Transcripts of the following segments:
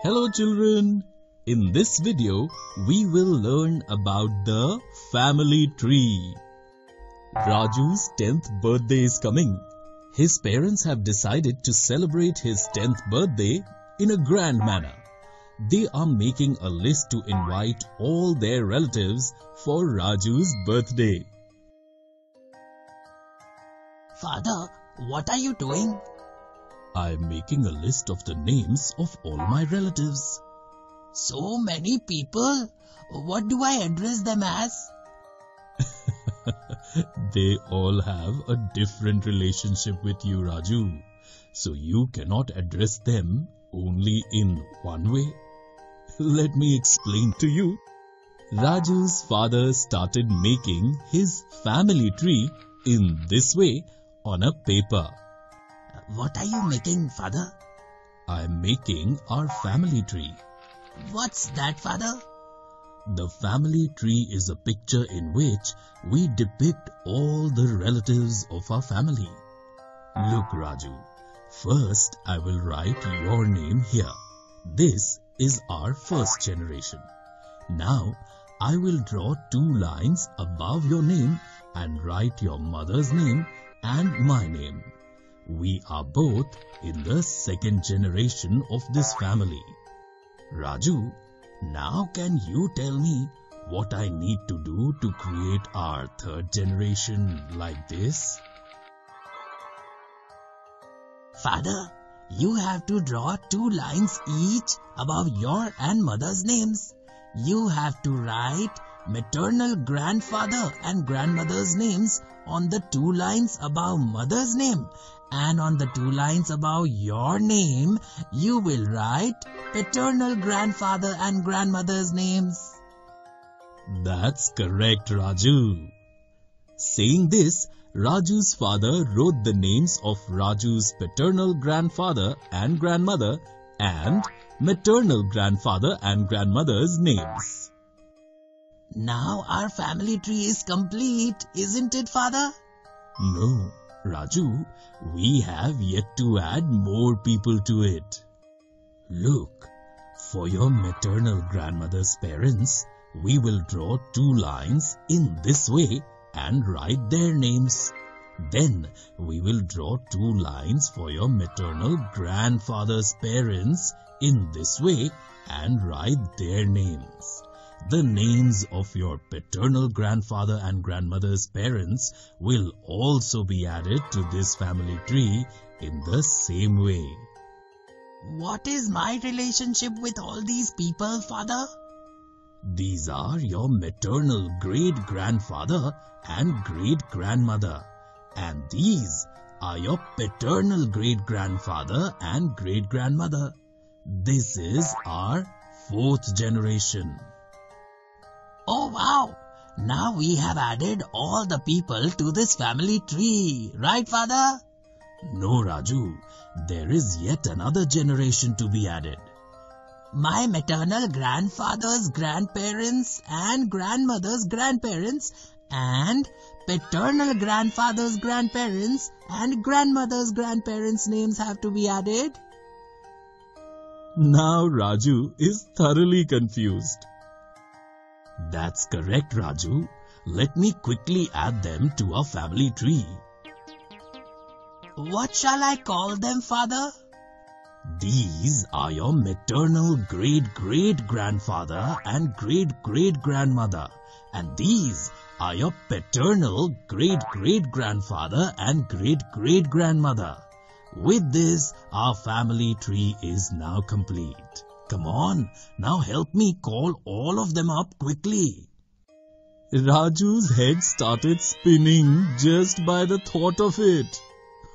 Hello children. In this video, we will learn about the family tree. Raju's 10th birthday is coming. His parents have decided to celebrate his 10th birthday in a grand manner. They are making a list to invite all their relatives for Raju's birthday. Father, what are you doing? I am making a list of the names of all my relatives. So many people. What do I address them as? they all have a different relationship with you, Raju. So you cannot address them only in one way. Let me explain to you. Raju's father started making his family tree in this way on a paper. What are you making, father? I am making our family tree. What's that, father? The family tree is a picture in which we depict all the relatives of our family. Look, Raju. First, I will write your name here. This is our first generation. Now, I will draw two lines above your name and write your mother's name and my name. We are both in the second generation of this family. Raju, now can you tell me what I need to do to create our third generation like this? Father, you have to draw two lines each above your and mother's names. You have to write maternal grandfather and grandmother's names on the two lines above mother's name and on the two lines above your name you will write paternal grandfather and grandmother's names. That's correct Raju. Saying this, Raju's father wrote the names of Raju's paternal grandfather and grandmother and maternal grandfather and grandmother's names. Now our family tree is complete, isn't it, father? No, Raju, we have yet to add more people to it. Look, for your maternal grandmother's parents, we will draw two lines in this way and write their names. Then we will draw two lines for your maternal grandfather's parents in this way and write their names. The names of your paternal grandfather and grandmother's parents will also be added to this family tree in the same way. What is my relationship with all these people, father? These are your maternal great-grandfather and great-grandmother. And these are your paternal great-grandfather and great-grandmother. This is our fourth generation. Oh wow! Now we have added all the people to this family tree, right father? No Raju, there is yet another generation to be added. My maternal grandfather's grandparents and grandmother's grandparents and paternal grandfather's grandparents and grandmother's grandparents' names have to be added. Now Raju is thoroughly confused. That's correct, Raju. Let me quickly add them to our family tree. What shall I call them, father? These are your maternal great-great-grandfather and great-great-grandmother. And these are your paternal great-great-grandfather and great-great-grandmother. With this, our family tree is now complete. Come on, now help me call all of them up quickly. Raju's head started spinning just by the thought of it.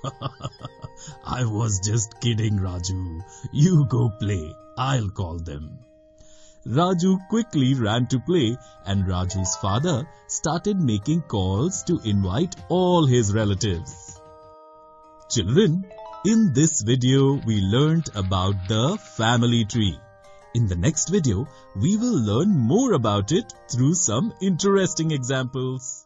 I was just kidding, Raju. You go play. I'll call them. Raju quickly ran to play and Raju's father started making calls to invite all his relatives. Children, in this video, we learnt about the family tree. In the next video, we will learn more about it through some interesting examples.